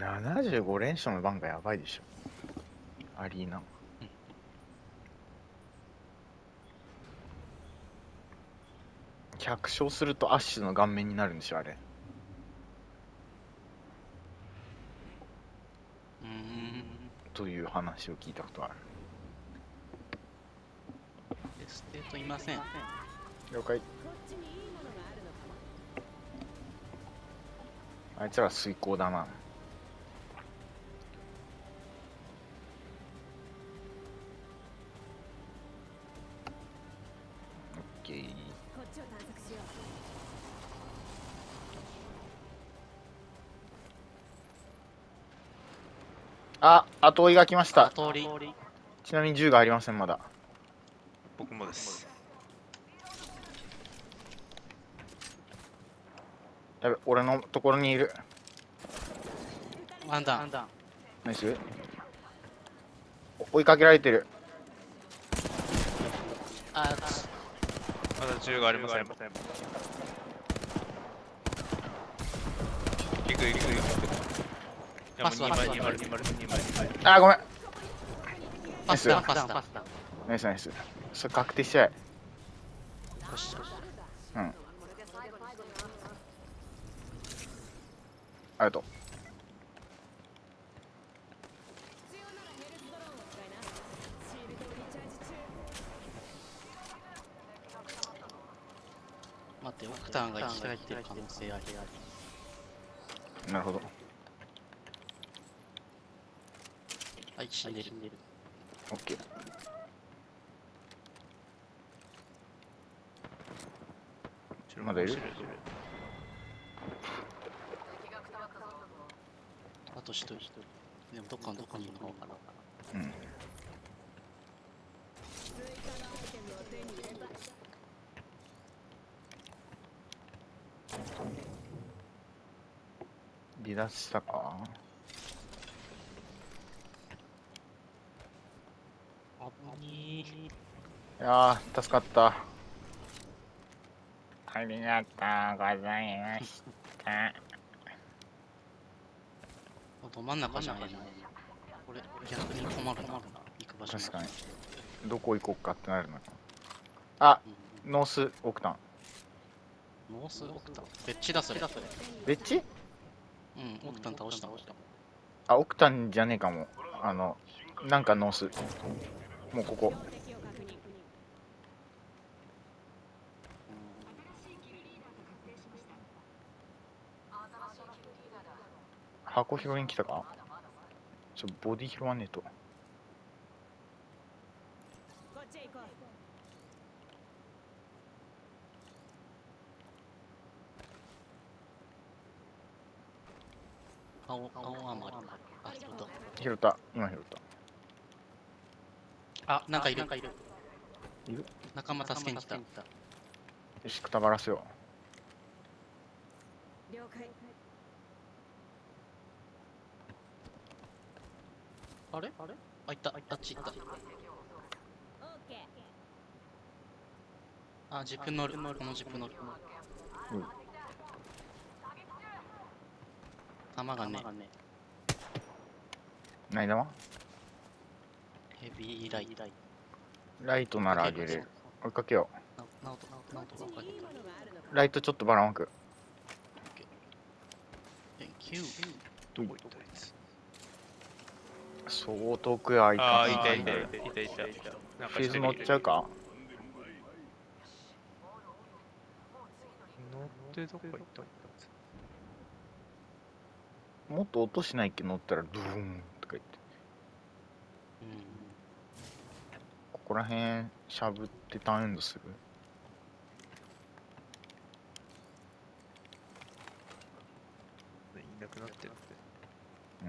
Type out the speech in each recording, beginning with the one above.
75連勝の番がやばいでしょ。アリーナ。100勝するとアッシュの顔面になるんでしょあれ。うーん。という話を聞いたことある。エステートいません。了解。あいつら水耕だな後追いが来ました。通りちなみに銃がありませんまだ。僕もです。やべ俺のところにいる。ワンダウンナイス。お追いかけられてる。あまだ銃がありません。行く行く行くパスは2枚2枚2枚2枚2枚。あーごめん。パスダウンパス。ダウンパスダウンナイスナイス。それ確定しちゃえ。よしうん。ありがとう待ってオクターンが生き返ってる可能性ありなるほどはい死んでるオッケー。まだいる？あと一人。でもどっかのどこにいるのかわからんうん離脱したか危にーいやー助かった。ありがとうございました。ど真ん中じゃないなこれ逆に困るな。行く場所確かに。どこ行こうかってなるのあうん。ノースオクタンノースオクタンベッチだそれ。ベッチうんオクタン倒したあオクタンじゃねえかも。あのなんかノース。もうここ箱拾いに来たか？ちょボディ拾わねえと。こっちへ行こう青青アーマーあそうだ拾った。今拾った。あなんかいる。いる。仲間助けに来た。よしくたばらせよ了解あれ？あれあいった。あっち行った。あジップ乗る。このジップ乗る。うん。弾がね。うないだまヘビーライト。ライトならあげる。追いかけよう。ライトちょっとばらまく。Thank you どこ行った？やつ相当くやいあかあいたい。んたい。たいたいたなんフェーズ乗っちゃうか？乗ってどこ行ったもっと音しないっけ？乗ったらドゥーンとか言って。うん。ここら辺しゃぶってターンエンドするいなくなってるってうん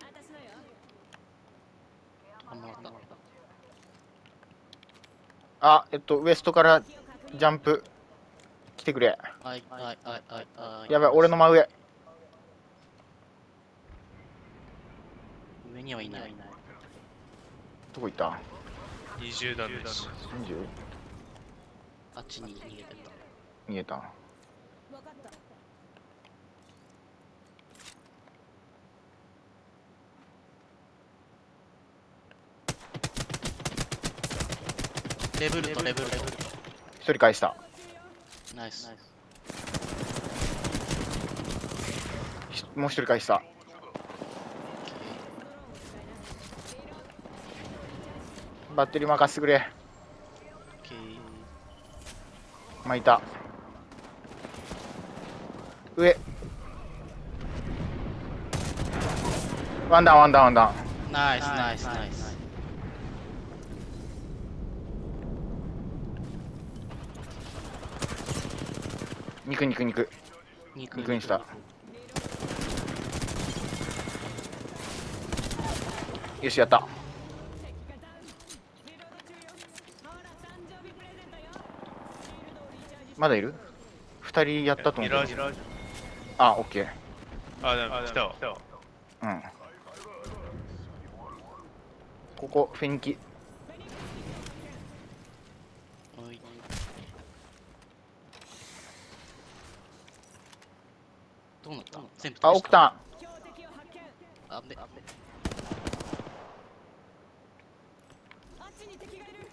私のよあもらったあえっとウエストからジャンプ。来てくれ。はいはいはいはいはい。やばい俺の真上。上にはいない。どこ行った？20段です。20? あっちに逃げてた。逃げた分かったレブルとレブルと。一人返したナイス。ひもう一人返したバッテリー任せてくれ。巻いた上ワンダウンワンダウンワンダウンナイスナイスナイス。肉肉肉。肉肉。にした。よしやった。まだいる？二人やったと思う。あオッケー。あ、でも来たわ。うん。ここフェニキおいどうなった？全部あ奥タンあべあべあっちに敵がいる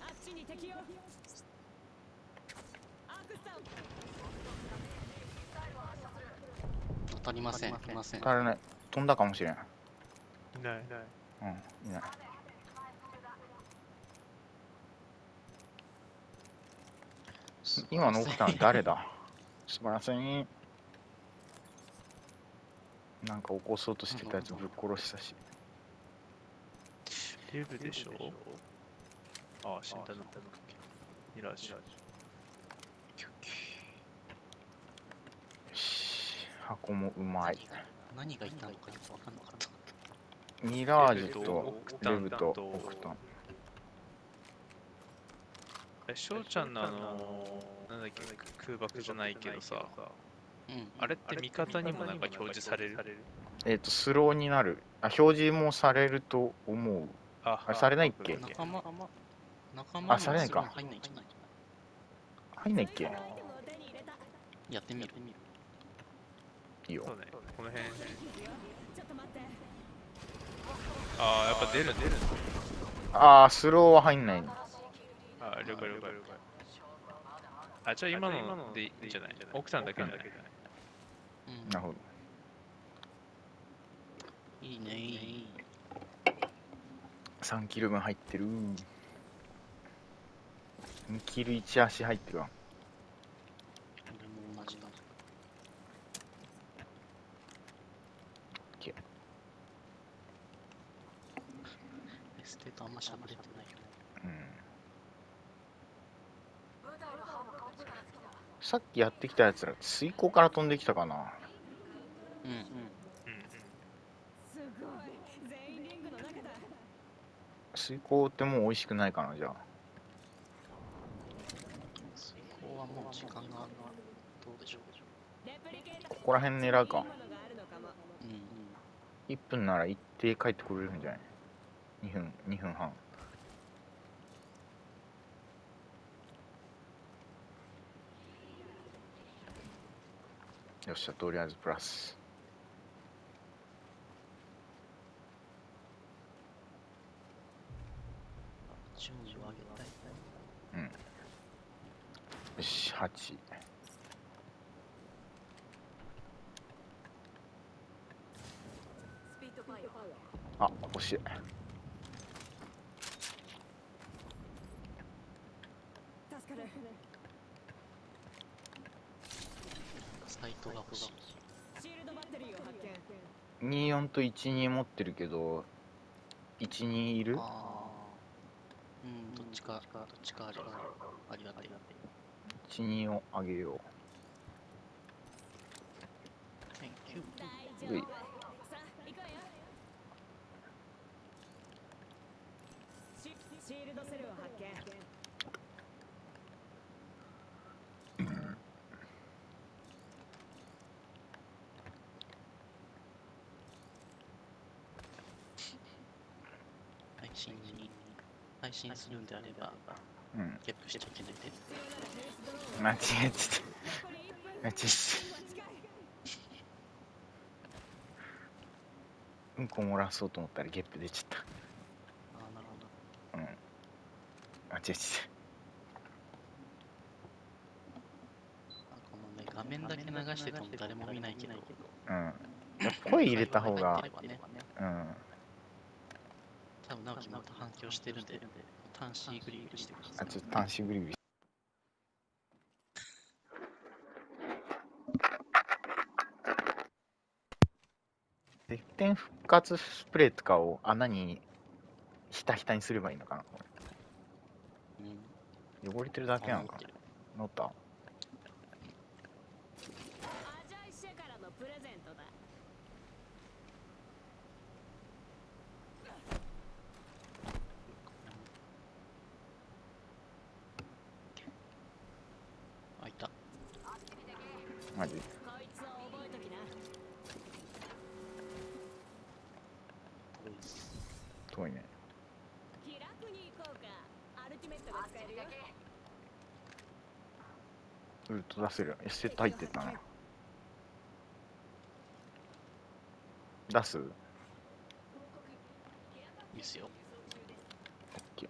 あっちに敵よアークスタ当たりません。当たりません。足らない。飛んだかもしれん。いない、いない。うんいない今の奥タン誰だ？素晴らしいなんか起こそうとしてたやつぶっ殺したし。レブでしょ？あ、死んだな。ミラージュ。よし箱もうまい。何がいたのかよくわかんなかった。ミラージュとオクタンレブととオクタンえ、翔ちゃんのあのー、なんだっけ、空爆じゃないけどさ、うん。あれって味方にもなんか表示される？えっ、とスローになる。あ表示もされると思う。ああれされないっけ？仲間、仲間あされないか。入んない入んないっけ？やってみる。いいよ。ね、この辺。ああ、やっぱ出る出る。ああスローは入んない了解了解了解。あ、じゃあ今のでいいんじゃない？奥さんだけじゃない？うん。なるほど。いいね、いいね。いいね。3キル分入ってる。2キル1足入ってるわ。俺も同じエステートあんま喋れてないよ。うんさっきやってきたやつら水溝から飛んできたかなうん。うん。水溝ってもう美味しくないかなじゃあそこはもう時間がどうでしょう。ここら辺狙うかうん。1分なら一定帰ってくれるんじゃない？2分2分半よっしゃとりあえずプラス。順位を上げたい。よし8あ惜しい助かるサイトが欲しい。シールドバッテリーを発見24と12持ってるけど12いる？ああ。うん、どっちか、どっちかあればありがたい。12をあげよう。よシシールドセルを発見配信するんであれば、うん。ゲップしちゃいけないで。間違えてた。残り1分間違えて近いた。うん。こ漏らそうと思ったらゲップ出ちゃった。ああ、なるほど。うん。間違えてあこのね、画面だけ流してても誰も見ないけど、たうん。声入れた方がね、うん多分直樹もっと反響してるんで、端子グリグリしてください。あちょっと端子グリグリ絶点復活スプレーとかを穴にひたひたにすればいいのかうん、な汚れてるだけなのか思ってる。乗ったアジャイシェからのプレゼントだあ、いた。マジこいつを覚えときな遠いです遠いね気楽に行こうかアルティメットが使えるよウルト出せるエステット入ってったな出す？いいっすよ。誕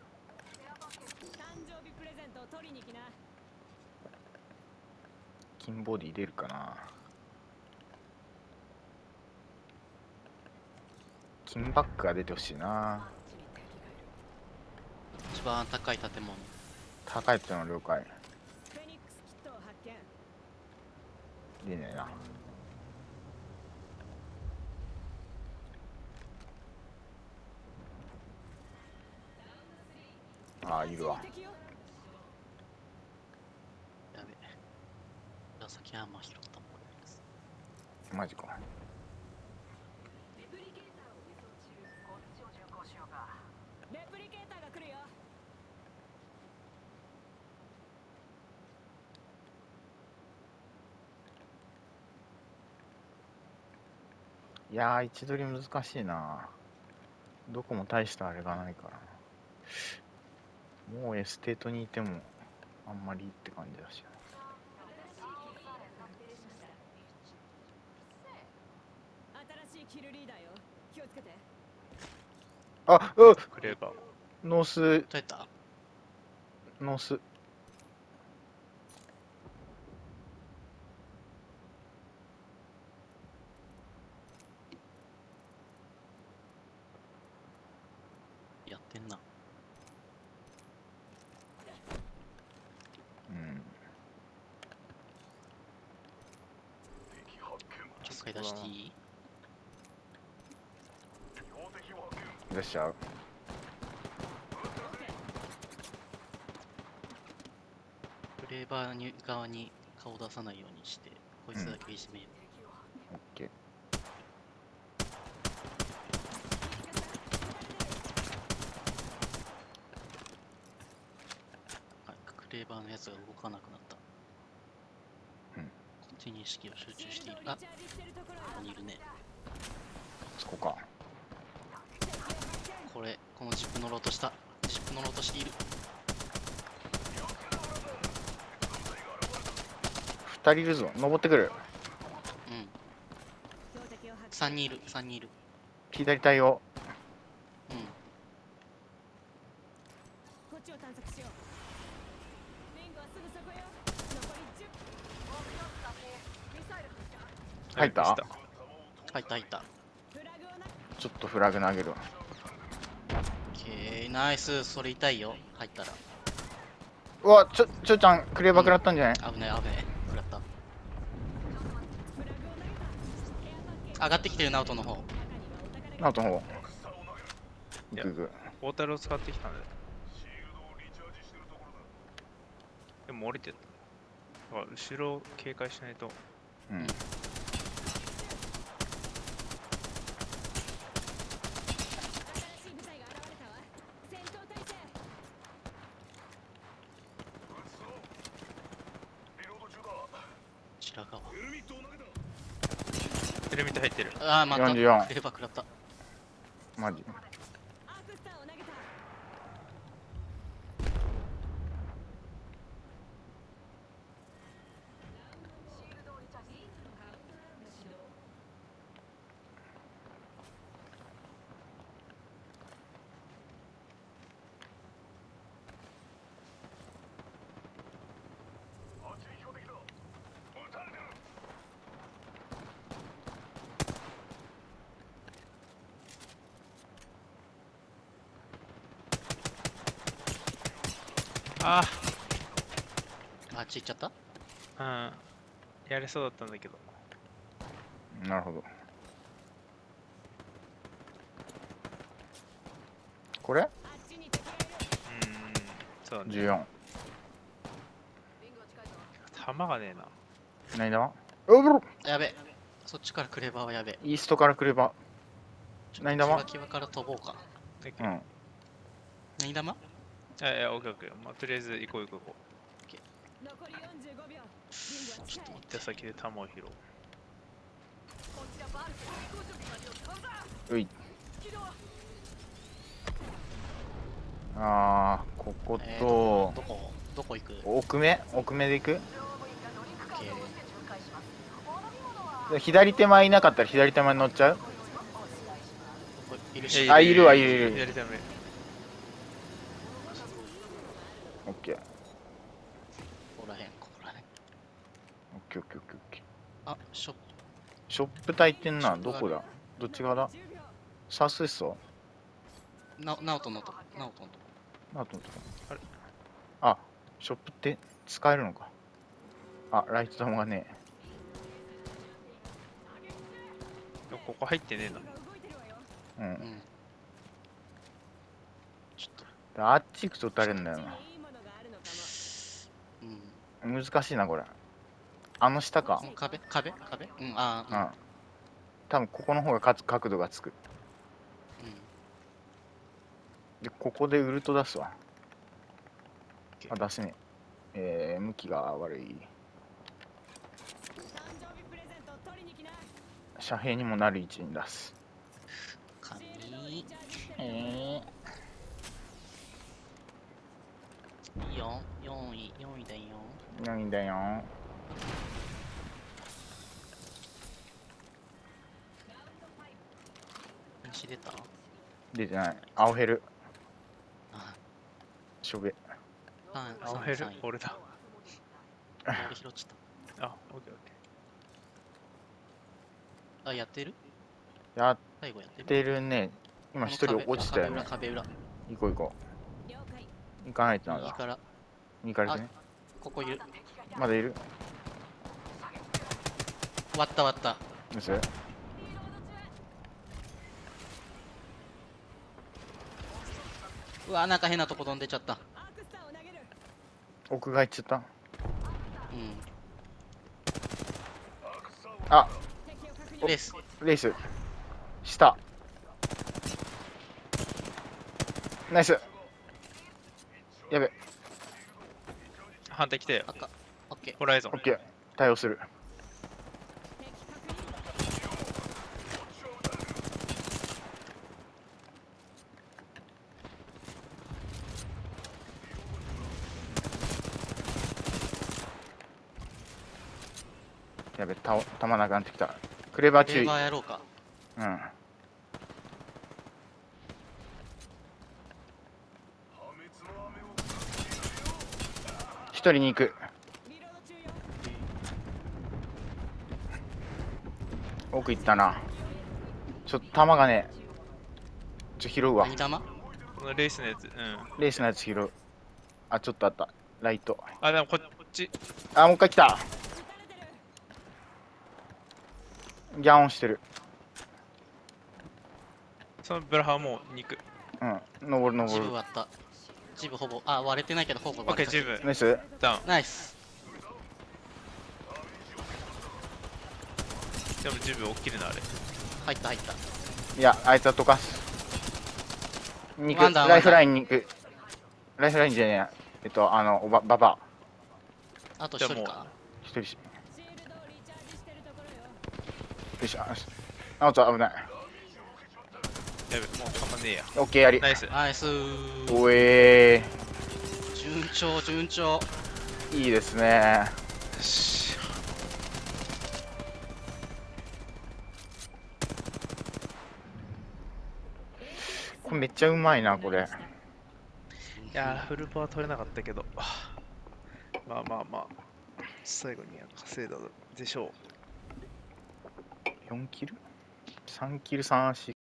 生日プレゼントを取りに来な。金ボディ出るかな？金バッグが出てほしいな。一番高い建物。高いってのは了解フェニックスキットを発見出ねえなああいるわやべ。紫アーマー拾ったもんです。マジかレプリケーターが来るよいやー位置取り難しいな。どこも大したあれがないから。もうエステートにいてもあんまりって感じだし新しいキルリーダーよ。気をつけて。あうっ。クレーバー。ノース。取れた？ノースやってんな。うんちょっと買い出していい出しちゃうフレーバーに側に顔出さないようにして、こいつだけいじめよオッケークレーバーのやつが動かなくなった。うんこっちに意識を集中している。あ、ここにいるね。そこかこれ、このジップ乗ろうとした。ジップ乗ろうとしている。人いるぞ登ってくるうん。標的を発3人いる、3人いる。左対応うん。こっちを探索しようリングはすぐそこよ残り10ミサイル発射入った入った入った。フラグをなちょっとフラグ投げるわオッケー、ナイス。それ痛いよ。入ったら。うわちょちょちゃんクレーバー食らったんじゃない？危ない危ない。上がってきてる、ナオトの方。ナオトの方いやググポータルを使ってきたんだよ。でも降りてった。後ろを警戒しないと。うんうん新しい部隊が現れたわ戦闘態勢白川。テレビって入ってる。ああ、また。クレ44ーバー食らった。マジああっち行っちゃった？あ、うん。やれそうだったんだけど。なるほど。これ？うん。そうだね。?14。弾がねえな。何だうぶろやべそっちからクレバーはやべイーストから来れば。ちょっと何玉キワキワから飛ぼうかうん。何玉あいや、オッケーオッケー。まあ、とりあえず行こう行こう行こ残り45秒リングはう。ちょっと待って、先で弾を拾う。うい。あー、ここえーと、どこどこ行く？奥目？奥目で行く？左手前いなかったら左手前に乗っちゃう？あいるわいるいる左手目。オッケー。ここらへんここらへんオッケーオッケーオッケーオッケー。あショップショップ焚いてんな。どこだ？どっち側だ？10秒サウスエスト？なナオトのとこナオトのとこなと思ったあれ？あ、ショップって使えるのか。あ、ライト玉がねでもここ入ってねえな。うんう。んちょっとであっち行くと撃たれるんだよな。難しいな、これ。あの下か？壁？壁？壁？うんあうんあ。多分ここの方がかつ角度がつく。うん、うん、で、ここでウルト出すわ。あ、出せねえ。えー、向きが悪い。遮蔽にもなる位置に出す。紙シールドをリチャージしてるえ4 4位4位だよー、ないんだよ。西出た？出てない。青ヘル、あしょべ。三青ヘル俺だ。俺拾っちゃっあ、オッケーオッケたあやってる？やってる？ね。今一人落ちたよね。壁裏壁行こう行こう。行かないとなだ。裏右から行かれてね？ここいるまだいる割った割ったですうわなんか変なとこ飛んでちゃった奥が行っちゃった。うんあ、レースレース。下。ナイス。やべ、ー。反対来てよ。赤オッケーホライゾンオッ。ケー。対応する。敵確認やべ、た弾なくなってきた。クレバー注意レバ。ーやろうかうん。一人に行く。奥行ったな。ちょっと弾がね、ちょ、拾うわ何。玉このレースのやつ。うん。レースのやつ拾う。あ、ちょっとあった。ライト。あ、でもこっち。あ、もう一回来た。撃たれてるギャンオンしてる。そのブラハはもう肉。うん。登るジ登る。ブ割ったジブほぼあ割れてないけどほぼオッケー、ジブ。ナイス。ダウン。ナイスでもジブ起きるな、あれ。入った入ったいや、あいつは溶かす。肉、ワンダーライフラインに行く。ライフラインじゃねえや。えっと、あの、おば、ばば。あと一人じゃか一人し。シールドをリチャージしてるところよよいしょ。よしあ、おと危ない。やべ、もうかまんねえや。オッケーやり。ナイス。ナイスおえ順調順調ー。いいですね。よしこれめっちゃうまいな、これ。いやー、フルパワー取れなかったけど。まあまあまあ。最後には稼いだでしょう。4キル ?3 キル3アシ